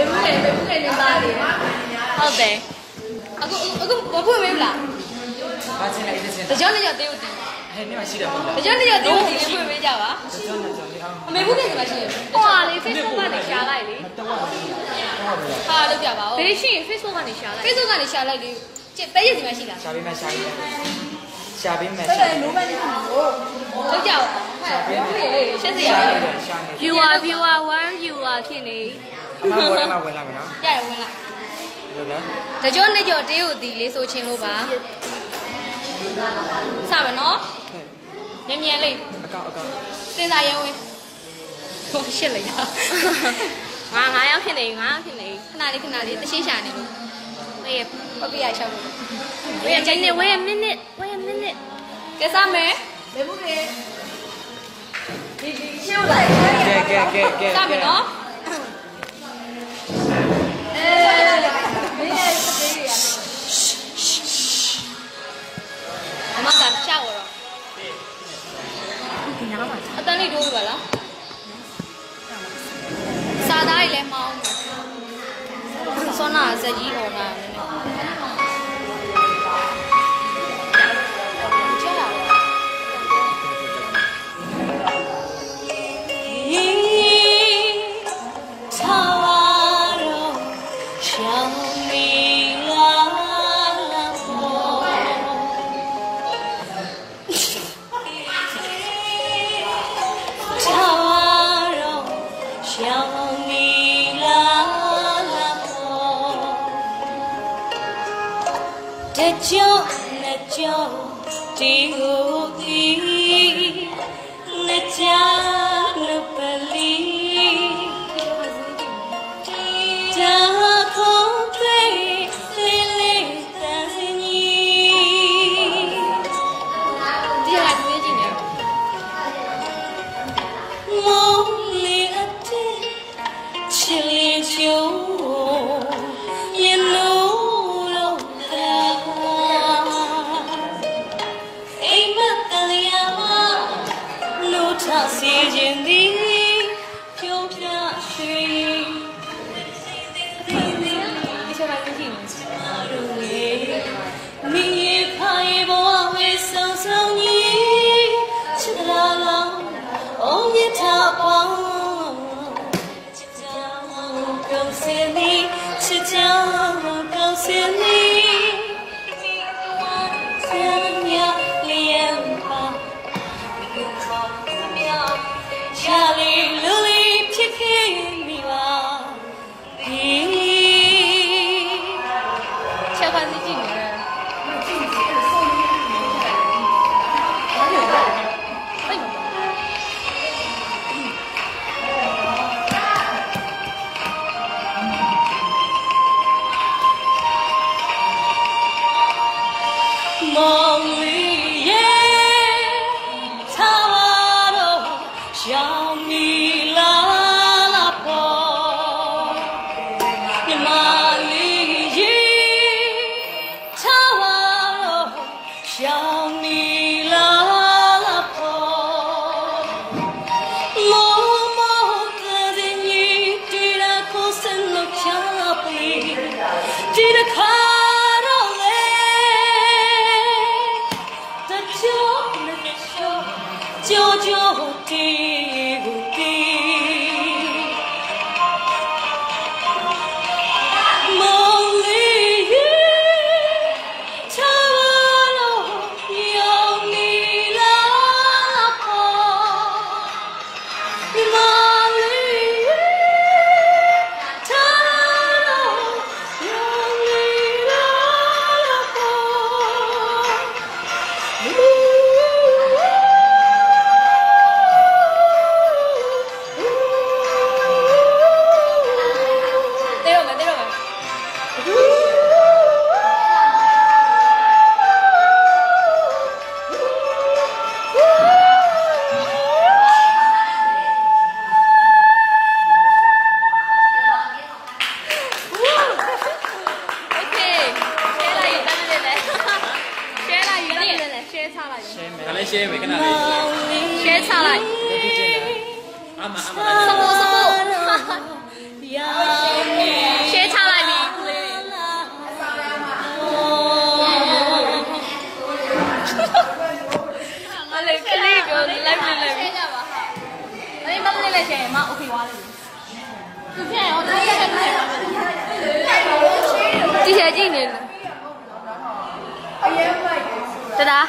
မေဘူးလေမေဘူးလေနေသားလေးဟုတ်တယ်အခုအခုမဖွင့်မေးဘူးလားဘာချင်းလဲအဲ့ဒါချင်းတကြောင်နေကြောင်တေးဦးတီဟဲ့နေမရှိတယ်ဟုတ်လားတကြောင်နေကြောင်တေးဦးတီလေးဖွင့်ပေးကြပါကျောင်းနဲ့ကျောင်းလေးအောင်အမေဘူးလေဒီမှာရှိရင်ဟိုဟာလေ Facebook ကနေရှာလိုက်လေတော့ဟုတ်တယ်ဟုတ်တယ်ဟာလုပ်ပြပါဦးဘေးရှိရင် Facebook ကနေရှာလိုက် Facebook ကနေရှာလိုက်လေကျတဲ့ရစီမှာရှိလားရှာပေးမယ်ရှာပေးမယ်ရှာပေးမယ်ဟုတ်ရှာတယ်ပေးနိုးမယ်မနေဘူးလုပ်ကြပါရှာပေးမယ်ရှင်းစီရရှာရပေးမယ်ရှာနေ viewer viewer 1 viewer ဖြစ်နေအ မဝင်လာဝင်လာမယ်နော်ရတယ်ဝင်လာဟုတ်လားတကြောနေကြောတေးဦးတီလေးဆိုချင်းလို့ပါစမယ်နော်မြန်မြန်လေးအကောင့်အကောင့်စဉ်းစားရဲဝင်ဟိုရှစ်လိုက်တာငါ9ယောက်ဖြစ်နေ9ယောက်ဖြစ်နေခဏလေးခဏလေးတရှင်းရှာနေလို့ဝေးပပိယရှောက်လို့ဝေးကျင်းနေ wait a minute wait a minute ကဲစားမယ်မေဘူးလေဒီဒီရှင်းလိုက်ကဲကဲကဲကဲစားမယ်နော် အတန်းလေးတိုးလို့ပါလားစားသားကြီးလည်းမအောင်စောနာဇက်ကြီးဟောနာ ကြောနဲ့ကြောတီဟူတီနဲ့ချာ စီခြင်းသည်ဖြိုးပြရွှေဒီချက်လိုက်ကြည့်နေမိဖိုင်ဘဝဝေဆောင်ဆောင်ကြီးချစ်လာလောင်းအောင်မြတ်တာပေါင်းချစ်ကြောင်ကောင်းစင်သည်ချစ်ကြောင်ကောင်းစင်သည်ဆ 绣，妹妹绣，绣的。 ငါလည်း share မယ်ခဏလေး share ချလိုက်အမအမစမိုစမိုရာမီ share ချလိုက်ပြီအလေးကလေးကို live လေးလေး share ကြပါဟာအဲ့ဒီမလေးလေး share မ okay ွားလိမ့်မယ်သူပြန်ရောတိုင်းရိုက်နေတယ်တိကျကြည့်နေတယ်အရင်မိုက်တယ်ဆိုတာတဒါ